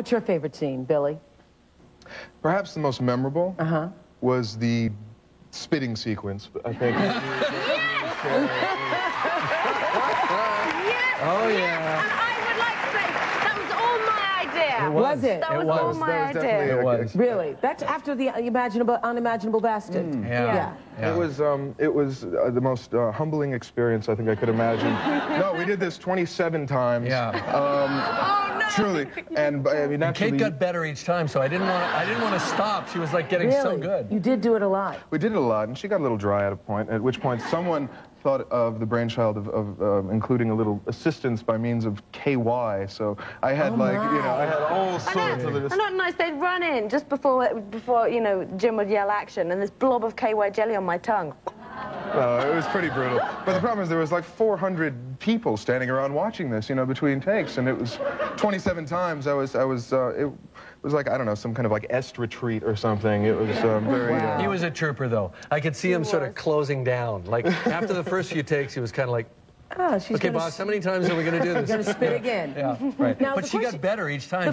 What's your favorite scene, Billy? Perhaps the most memorable Uh-huh. was the spitting sequence. I think. yes! Oh, yeah. And I would like to say that was all my idea. It Was it? That It was, was. all my that was idea. It was. Really? That's after the imaginable, unimaginable bastard. Mm. Yeah. Yeah. Yeah. It was um, it was uh, the most uh, humbling experience I think I could imagine. no, we did this 27 times. Yeah. Oh, no. Truly, and I mean, naturally, Kate got better each time, so I didn't want to. I didn't want to stop. She was like getting Really? so good. You did do it a lot. we did it a lot, and she got a little dry at a point. At which point, someone thought of the brainchild of, of um, including a little assistance by means of KY. So I had Oh, like, my. you know, I had all I sorts know. of this. And not nice. They'd run in just before, before you know, Jim would yell action, and this blob of KY jelly on my tongue. No, it was pretty brutal. But the problem is there was like 400 people standing around watching this, you know, between takes, and it was 27 times. I was, I was, uh, it was like I don't know, some kind of like est retreat or something. It was um, very. Wow. Uh, He was a trooper, though. I could see him sort of closing down. Like after the first few takes, he was kind of like, Oh, she's "Okay, boss, how many times are we going to do this?" Gonna spit again. Yeah, right. Now, but she question- got better each time.